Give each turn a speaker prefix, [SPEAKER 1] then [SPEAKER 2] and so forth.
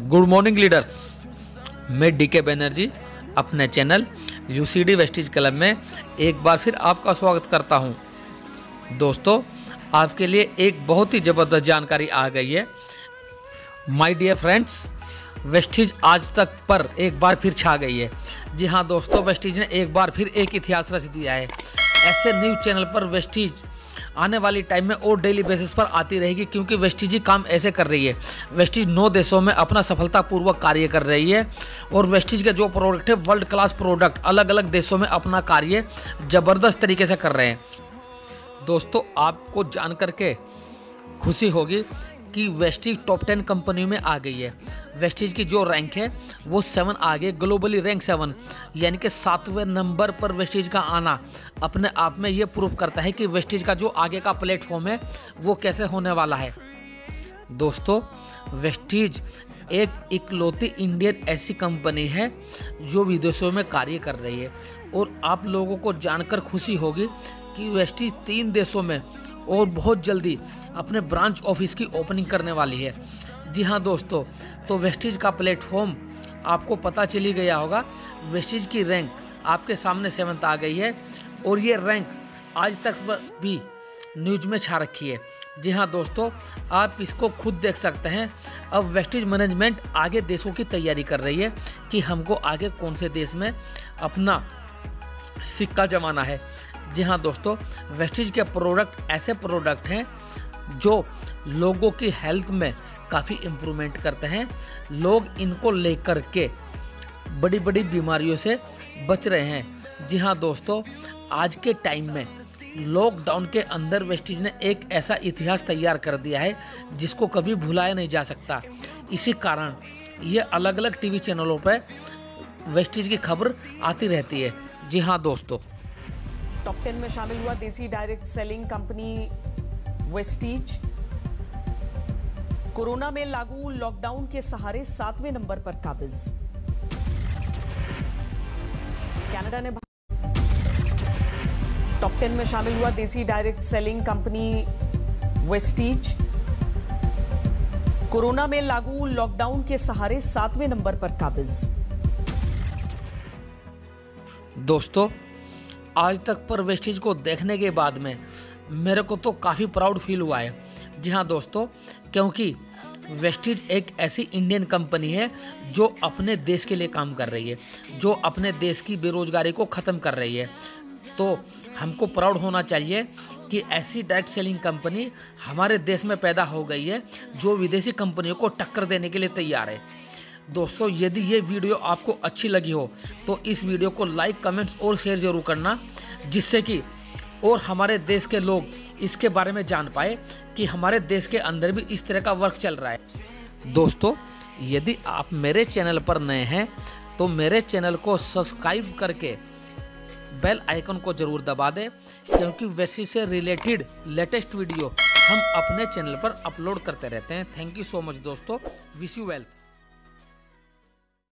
[SPEAKER 1] Good morning leaders मैं DK Banerjee अपने channel UCD Vestige club में एक बार फिर आपका स्वागत करता हूँ। दोस्तों, आपके लिए एक बहुत ही ज़बरदस्त जानकारी आ गई है। माय डियर फ्रेंड्स वेस्टिज आज तक पर एक बार फिर छा गई है। जी हाँ दोस्तों वेस्टिज ने एक बार फिर एक इतिहास रच दिया है। ऐसे न्यूज़ चैनल पर वेस्टिज आने वाले टाइम में और डेली बेसिस पर आती रहेगी, क्योंकि वेस्टिज काम ऐसे कर रही है। वेस्टिज नौ देशों में अपना सफलतापूर्वक कार्य कर रही है और वेस्टिज के जो प्रोडक्ट है वर्ल्ड क्लास प्रोडक्ट अलग अलग देशों में अपना कार्य ज़बरदस्त तरीके से कर रहे हैं। दोस्तों, आपको जान करके खुशी होगी कि वेस्टिज टॉप टेन कंपनियों में आ गई है। वेस्टिज की जो रैंक है, वो सेवन आ गई ग्लोबली रैंक सेवन यानी कि सातवें नंबर पर वेस्टिज का आना अपने आप में ये प्रूव करता है कि वेस्टिज का जो आगे का प्लेटफॉर्म है, वो कैसे होने वाला है। दोस्तों वेस्टिज एक इकलौती इंडियन ऐसी कंपनी है, जो विदेशों में कार्य कर रही है। और आप लोगों को जानकर खुशी होगी कि वेस्टिज तीन देशों में और बहुत जल्दी अपने ब्रांच ऑफ़िस की ओपनिंग करने वाली है। जी हाँ दोस्तों तो वेस्टिज का प्लेटफॉर्म आपको पता चली गया होगा। वेस्टिज की रैंक आपके सामने सेवंथ आ गई है और ये रैंक आज तक भी न्यूज़ में छा रखी है। जी हाँ दोस्तों, आप इसको खुद देख सकते हैं। अब वेस्टिज मैनेजमेंट आगे देशों की तैयारी कर रही है कि हमको आगे कौन से देश में अपना सिक्का जमाना है। जी हाँ दोस्तों वेस्टिज के प्रोडक्ट ऐसे प्रोडक्ट हैं जो लोगों की हेल्थ में काफ़ी इम्प्रूवमेंट करते हैं। लोग इनको लेकर के बड़ी बड़ी बीमारियों से बच रहे हैं। जी हाँ दोस्तों, आज के टाइम में लॉकडाउन के अंदर वेस्टिज ने एक ऐसा इतिहास तैयार कर दिया है जिसको कभी भुलाया नहीं जा सकता। इसी कारण ये अलग अलग टीवी चैनलों पर वेस्टिज की खबर आती रहती है। जी हाँ दोस्तों।
[SPEAKER 2] टॉप टेन में शामिल हुआ देसी direct selling company Vestige corona में लागू लॉकडाउन के सहारे सातवें नंबर पर काबिज। कनाडा ने टॉप टेन में शामिल हुआ देसी direct selling company Vestige corona में लागू लॉकडाउन के सहारे सातवें नंबर पर काबिज।
[SPEAKER 1] दोस्तों आज तक पर वेस्टिज को देखने के बाद में मेरे को तो काफ़ी प्राउड फील हुआ है। जी हाँ दोस्तों, क्योंकि वेस्टिज एक ऐसी इंडियन कंपनी है जो अपने देश के लिए काम कर रही है, जो अपने देश की बेरोजगारी को ख़त्म कर रही है। तो हमको प्राउड होना चाहिए कि ऐसी डायरेक्ट सेलिंग कंपनी हमारे देश में पैदा हो गई है, जो विदेशी कंपनियों को टक्कर देने के लिए तैयार है। दोस्तों, यदि ये वीडियो आपको अच्छी लगी हो तो इस वीडियो को लाइक कमेंट्स और शेयर ज़रूर करना, जिससे कि और हमारे देश के लोग इसके बारे में जान पाए कि हमारे देश के अंदर भी इस तरह का वर्क चल रहा है। दोस्तों, यदि आप मेरे चैनल पर नए हैं तो मेरे चैनल को सब्सक्राइब करके बेल आइकन को ज़रूर दबा दें, क्योंकि वैसे से रिलेटेड लेटेस्ट वीडियो हम अपने चैनल पर अपलोड करते रहते हैं। थैंक यू सो मच दोस्तों। Wish you wealth